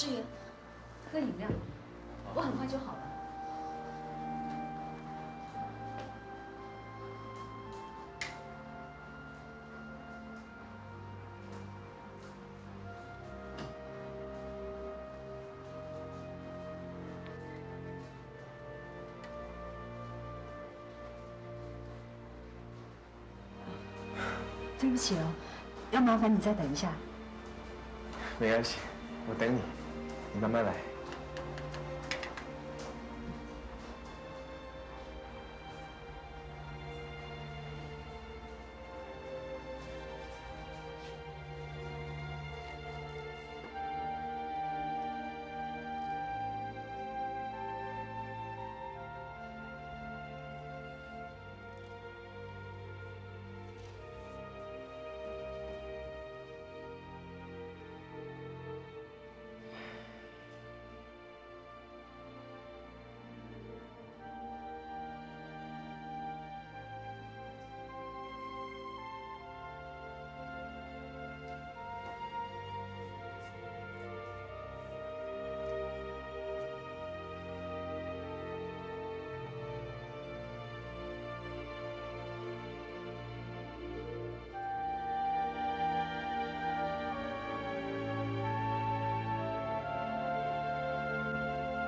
世元，喝饮料，我很快就好了。对不起哦，要麻烦你再等一下。没关系，我等你，Nga madax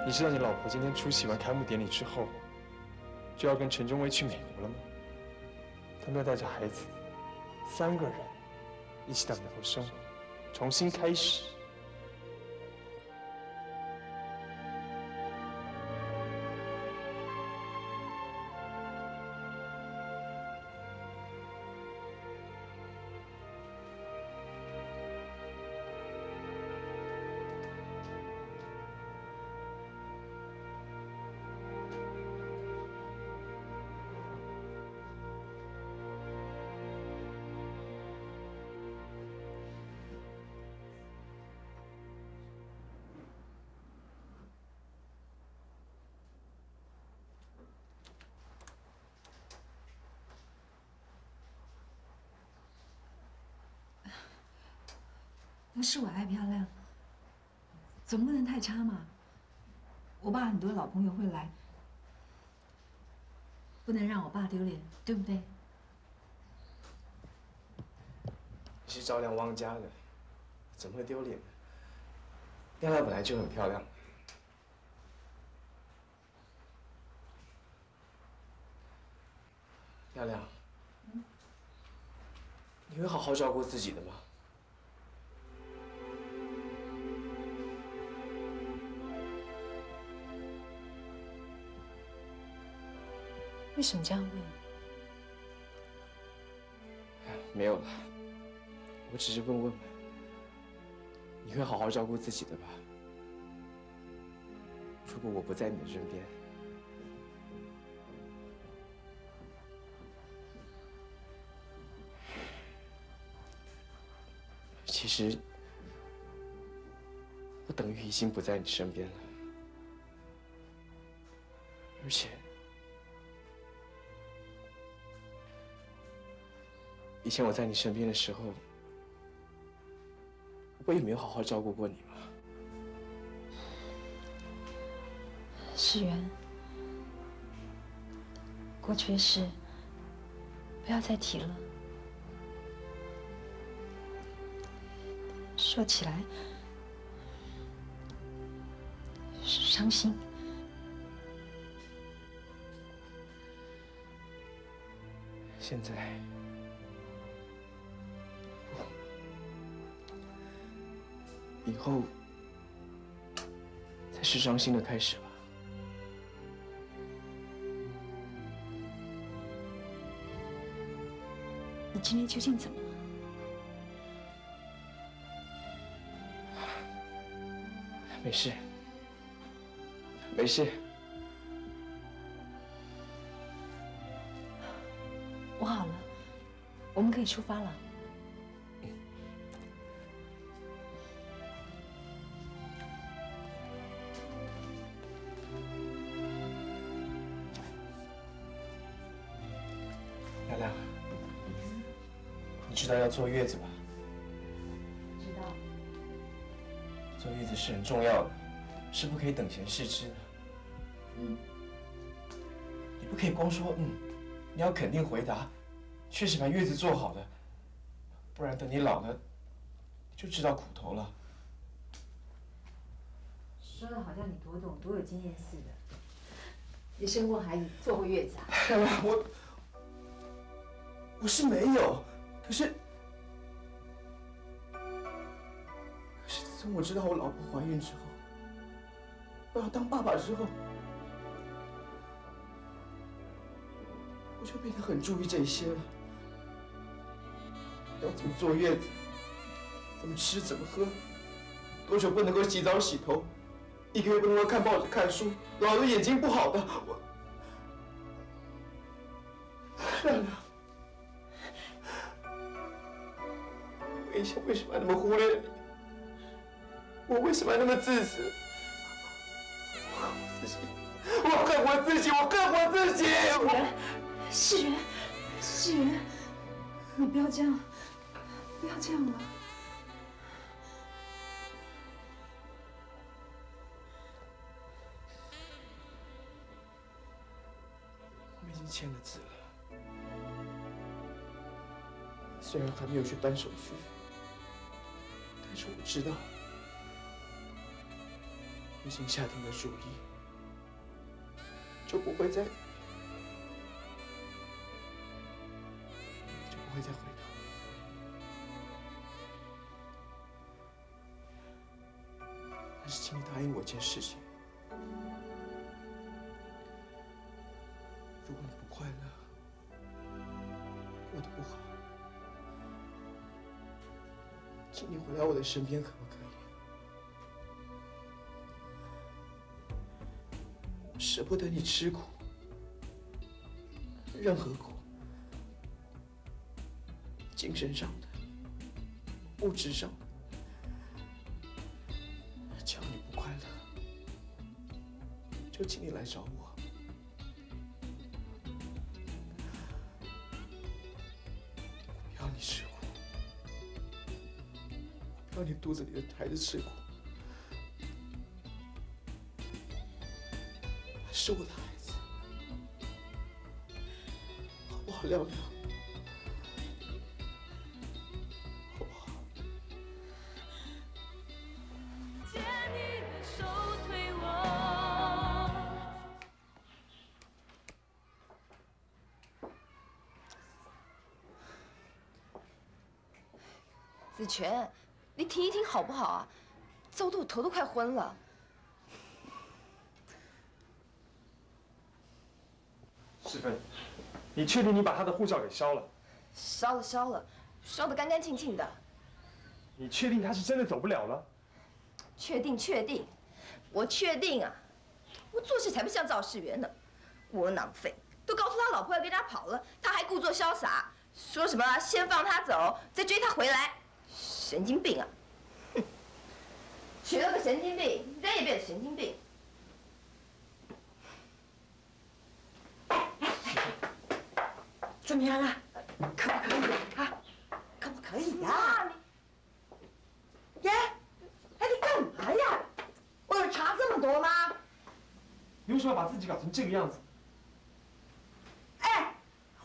你知道你老婆今天出席完开幕典礼之后，就要跟陈忠威去美国了吗？他们要带着孩子，三个人一起到美国生活，重新开始。是我爱漂亮，总不能太差嘛。我爸很多老朋友会来，不能让我爸丢脸，对不对？你是照亮汪家的，怎么会丢脸？亮亮本来就很漂亮。亮亮，你会好好照顾自己的吗？为什么这样问？没有了，我只是问问，你会好好照顾自己的吧？如果我不在你的身边，其实我等于已经不在你身边了，而且。以前我在你身边的时候，我也没有好好照顾过你吗？世媛，过去的事不要再提了。说起来伤心。现在。以后才是伤心的开始吧。你今天究竟怎么了？没事，没事。我好了，我们可以出发了。道要坐月子吧？知道。坐月子子是很重要的，是不可以等闲视之的。嗯，你不可以光说嗯，你要肯定回答，确实把月子做好的，不然等你老了，就知道苦头了。说的好像你多懂、多有经验似的。你生过孩子、坐过月子啊？我我是没有，可是从我知道我老婆怀孕之后，我要当爸爸之后，我就变得很注意这些了。要怎么坐月子，怎么吃怎么喝，多久不能够洗澡洗头，一个月不能够看报纸看书，老了眼睛不好的我。亮亮，我以前为什么要那么忽略你？我为什么要那么自私？我恨我自己，我恨我自己，我恨我自己！世源，世源，你不要这样，不要这样了。我们已经签了字了。虽然还没有去办手续，但是我知道，已经下定了主意，就不会再，就不会再回头。但是，请你答应我一件事情：如果你不快乐，过得不好。请你回到我的身边，舍不得你吃苦，任何苦，精神上的、物质上的，只要你不快乐，就请你来找我。我不要你吃苦。让你肚子里的孩子吃苦，是我的孩子，好不好，亮亮？好不好？子权，你听一听好不好啊？糟得我头都快昏了。世芬，你确定你把他的护照给烧了？烧了烧了，烧得干干净净的。你确定他是真的走不了了？确定确定，我确定啊！我做事才不像赵世元呢，窝囊废！都告诉他老婆要跟他跑了，他还故作潇洒，说什么先放他走，再追他回来，神经病啊！哼，娶了个神经病，人也变成神经病。怎么样啊？可不可以啊？可不可以呀？耶，哎，你干嘛呀？我有差这么多吗？你为什么要把自己搞成这个样子？哎，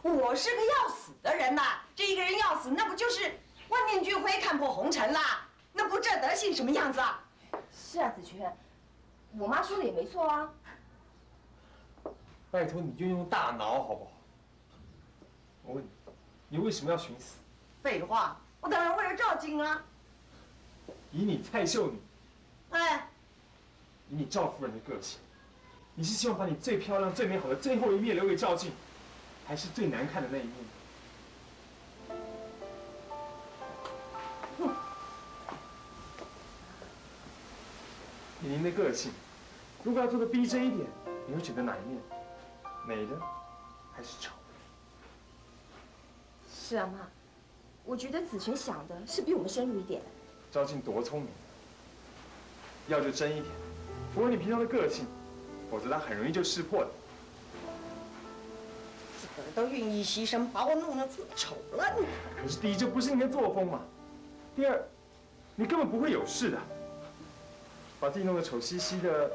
我是个要死的人呐！这一个人要死，那不就是万念俱灰，看破红尘啦？那不这德行什么样子啊？是啊，子权，我妈说的也没错啊。拜托你就用大脑好不好？我问你，你为什么要寻死？废话，我当然为了赵景啊！以你蔡秀女，哎，以你赵夫人的个性，你是希望把你最漂亮、最美好的最后一面留给赵静，还是最难看的那一面？以您的个性，如果要做的逼真一点，你会选择哪一面美的，还是丑的？是啊，妈，我觉得子权想的是比我们深入一点。赵静多聪明，要就真一点，符合你平常的个性，否则她很容易就识破的。自个儿都愿意牺牲，把我弄得这么丑了，你可是第一，这不是你的作风嘛；第二，你根本不会有事的。把自己弄得丑兮兮的，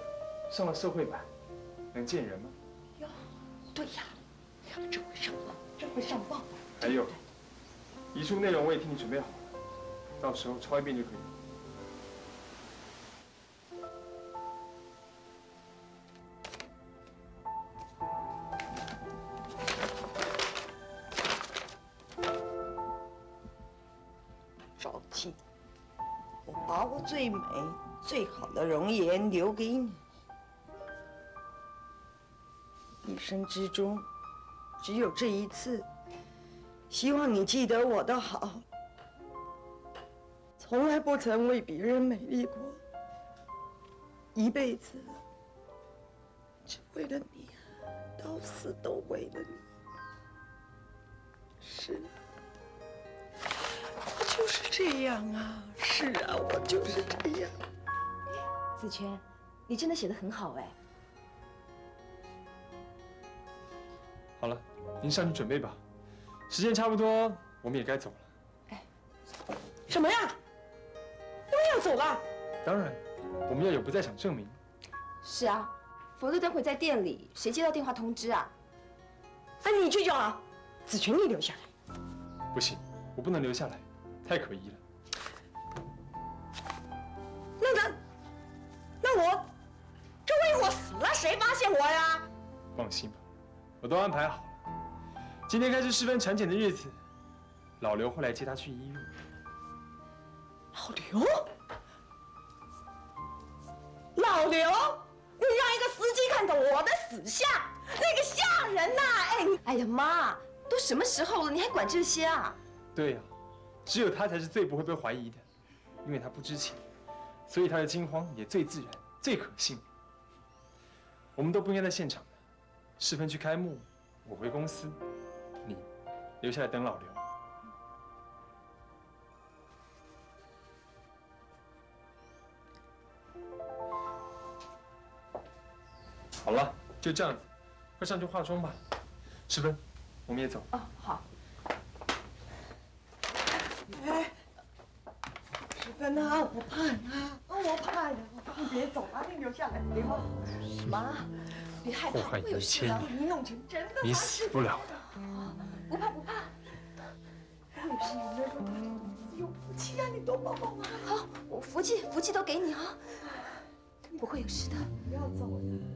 上了社会版，能见人吗？哟对呀，这会上报，这会上报。还有，遗书内容我也替你准备好，到时候抄一遍就可以了。赵姬，我把我最美、最好的容颜留给你。一生之中，只有这一次，希望你记得我的好。从来不曾为别人美丽过，一辈子只为了你，到死都为了你。是啊。我就是这样啊，是啊，我就是这样。子轩，你真的写的很好哎。好了，您上去准备吧，时间差不多，我们也该走了。哎什么呀？又要走了？当然，我们要有不在场证明。是啊，否则等会在店里，谁接到电话通知啊？那你去就好，子群你留下来。不行，我不能留下来，太可疑了。那那那我，这万一我死了，谁发现我呀？放心吧，我都安排好了。今天开始十分产检的日子，老刘会来接她去医院。老刘，老刘，你让一个司机看到我的死相，那个吓人呐！哎，你哎呀妈，都什么时候了，你还管这些啊？对呀、只有他才是最不会被怀疑的，因为他不知情，所以他的惊慌也最自然、最可信。我们都不应该在现场的，世芬去开幕，我回公司，你留下来等老刘。好了，就这样子，快上去化妆吧。世芬，我们也走。哦，好。哎，十分啊，我怕呀，我怕呀，你别走啊，你留下来，别忘了。妈，别害怕，祸害会有一千事的。你弄成真的，你死不了的。不怕不多帮帮忙啊！好，我福气福气都给你啊，不会有事的。不要走呀。